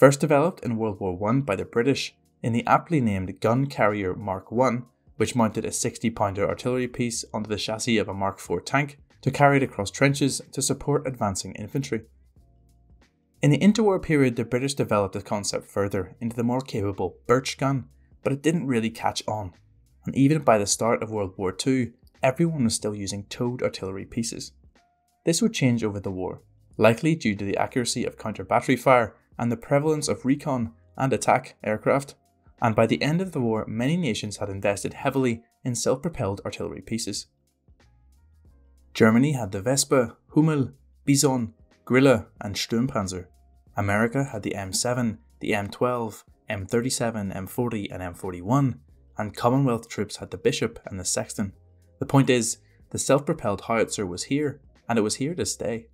First developed in World War I by the British in the aptly named gun carrier Mark I, which mounted a 60 pounder artillery piece onto the chassis of a Mark IV tank to carry it across trenches to support advancing infantry. In the interwar period, the British developed the concept further into the more capable Birch gun, but it didn't really catch on, and even by the start of World War II, everyone was still using towed artillery pieces. This would change over the war, likely due to the accuracy of counter battery fire and the prevalence of recon and attack aircraft, and by the end of the war, many nations had invested heavily in self propelled artillery pieces. Germany had the Wespe, Hummel, Bison, Grille, and Sturmpanzer. America had the M7, the M12, M37, M40, and M41, and Commonwealth troops had the Bishop and the Sexton. The point is, the self propelled howitzer was here, and it was here to stay.